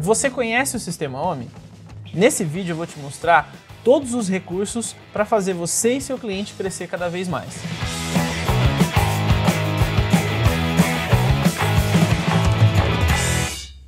Você conhece o sistema OMI? Nesse vídeo eu vou te mostrar todos os recursos para fazer você e seu cliente crescer cada vez mais.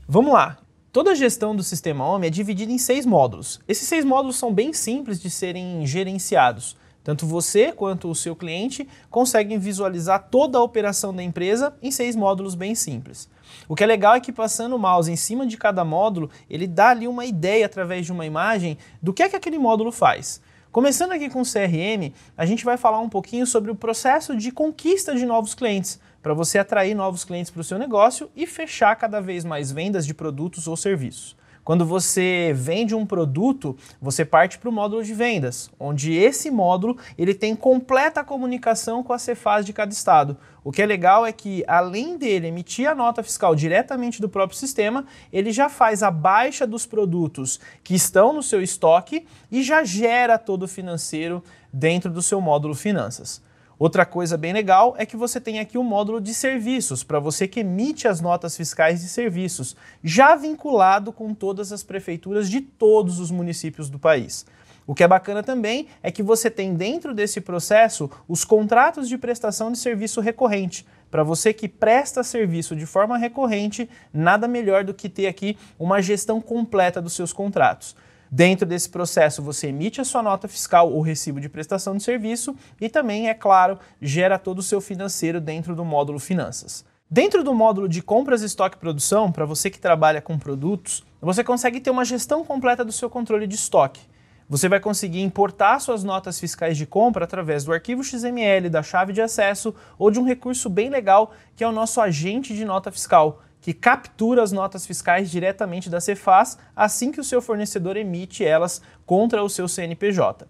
Vamos lá! Toda a gestão do sistema OMI é dividida em seis módulos. Esses seis módulos são bem simples de serem gerenciados. Tanto você quanto o seu cliente conseguem visualizar toda a operação da empresa em seis módulos bem simples. O que é legal é que passando o mouse em cima de cada módulo, ele dá ali uma ideia através de uma imagem do que é que aquele módulo faz. Começando aqui com o CRM, a gente vai falar um pouquinho sobre o processo de conquista de novos clientes, para você atrair novos clientes para o seu negócio e fechar cada vez mais vendas de produtos ou serviços. Quando você vende um produto, você parte para o módulo de vendas, onde esse módulo ele tem completa comunicação com a Cefaz de cada estado. O que é legal é que, além dele emitir a nota fiscal diretamente do próprio sistema, ele já faz a baixa dos produtos que estão no seu estoque e já gera todo o financeiro dentro do seu módulo finanças. Outra coisa bem legal é que você tem aqui o módulo de serviços, para você que emite as notas fiscais de serviços, já vinculado com todas as prefeituras de todos os municípios do país. O que é bacana também é que você tem dentro desse processo os contratos de prestação de serviço recorrente. Para você que presta serviço de forma recorrente, nada melhor do que ter aqui uma gestão completa dos seus contratos. Dentro desse processo, você emite a sua nota fiscal ou recibo de prestação de serviço e também, é claro, gera todo o seu financeiro dentro do módulo Finanças. Dentro do módulo de compras, estoque e produção, para você que trabalha com produtos, você consegue ter uma gestão completa do seu controle de estoque. Você vai conseguir importar suas notas fiscais de compra através do arquivo XML, da chave de acesso ou de um recurso bem legal que é o nosso agente de nota fiscal, que captura as notas fiscais diretamente da Cefaz assim que o seu fornecedor emite elas contra o seu CNPJ.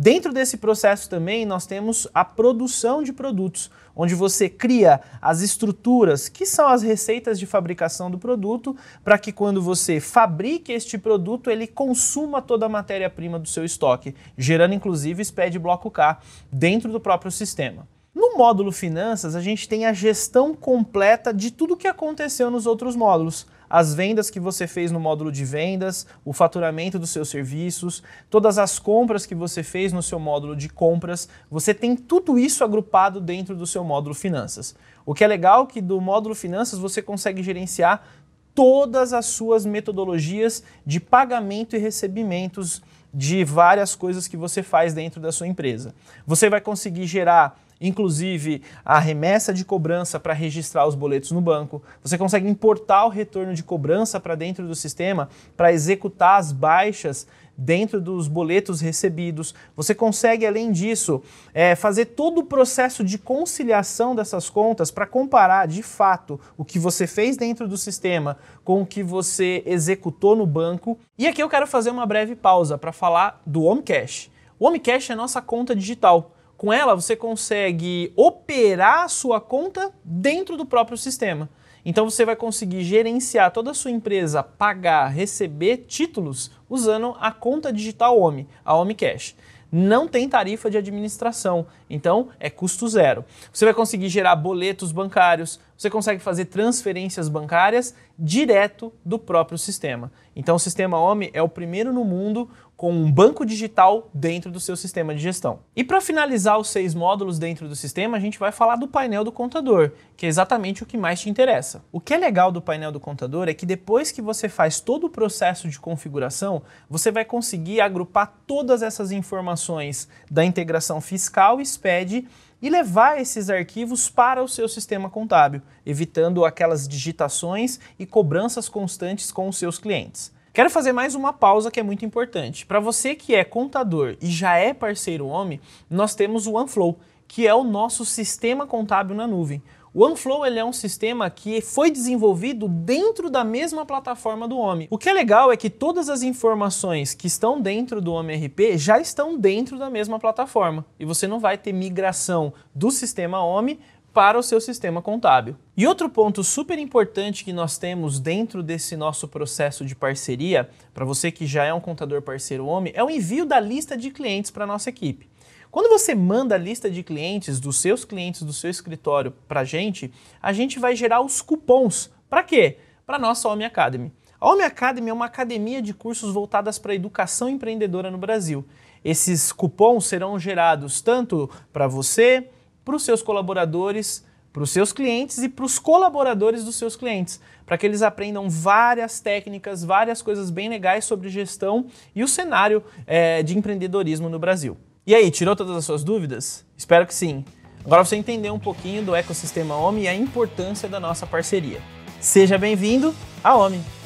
Dentro desse processo também nós temos a produção de produtos, onde você cria as estruturas, que são as receitas de fabricação do produto, para que quando você fabrique este produto, ele consuma toda a matéria-prima do seu estoque, gerando inclusive SPED bloco K dentro do próprio sistema. No módulo Finanças, a gente tem a gestão completa de tudo o que aconteceu nos outros módulos. As vendas que você fez no módulo de vendas, o faturamento dos seus serviços, todas as compras que você fez no seu módulo de compras, você tem tudo isso agrupado dentro do seu módulo Finanças. O que é legal é que do módulo Finanças você consegue gerenciar todas as suas metodologias de pagamento e recebimentos de várias coisas que você faz dentro da sua empresa. Você vai conseguir gerar inclusive a remessa de cobrança para registrar os boletos no banco. Você consegue importar o retorno de cobrança para dentro do sistema para executar as baixas dentro dos boletos recebidos. Você consegue, além disso, é, fazer todo o processo de conciliação dessas contas para comparar de fato o que você fez dentro do sistema com o que você executou no banco. E aqui eu quero fazer uma breve pausa para falar do Cash. O Cash é a nossa conta digital. Com ela, você consegue operar a sua conta dentro do próprio sistema. Então você vai conseguir gerenciar toda a sua empresa, pagar, receber títulos usando a conta digital OMI, a OMI Cash. Não tem tarifa de administração, então é custo zero. Você vai conseguir gerar boletos bancários, você consegue fazer transferências bancárias direto do próprio sistema. Então o sistema OMI é o primeiro no mundo com um banco digital dentro do seu sistema de gestão. E para finalizar os seis módulos dentro do sistema, a gente vai falar do painel do contador, que é exatamente o que mais te interessa. O que é legal do painel do contador é que depois que você faz todo o processo de configuração, você vai conseguir agrupar todas essas informações da integração fiscal e SPED e levar esses arquivos para o seu sistema contábil, evitando aquelas digitações e cobranças constantes com os seus clientes. Quero fazer mais uma pausa que é muito importante. Para você que é contador e já é parceiro OMI, nós temos o OneFlow, que é o nosso sistema contábil na nuvem. O OneFlow ele é um sistema que foi desenvolvido dentro da mesma plataforma do OMI. O que é legal é que todas as informações que estão dentro do OMI RP já estão dentro da mesma plataforma e você não vai ter migração do sistema OMI para o seu sistema contábil. E outro ponto super importante que nós temos dentro desse nosso processo de parceria, para você que já é um contador parceiro OMI, é o envio da lista de clientes para a nossa equipe. Quando você manda a lista de clientes, dos seus clientes do seu escritório para a gente, a gente vai gerar os cupons. Para quê? Para a nossa Home Academy. A Home Academy é uma academia de cursos voltadas para a educação empreendedora no Brasil. Esses cupons serão gerados tanto para você, para os seus colaboradores, para os seus clientes e para os colaboradores dos seus clientes, para que eles aprendam várias técnicas, várias coisas bem legais sobre gestão e o cenário é, de empreendedorismo no Brasil. E aí, tirou todas as suas dúvidas? Espero que sim. Agora você entendeu um pouquinho do ecossistema OMI e a importância da nossa parceria. Seja bem-vindo à OMI!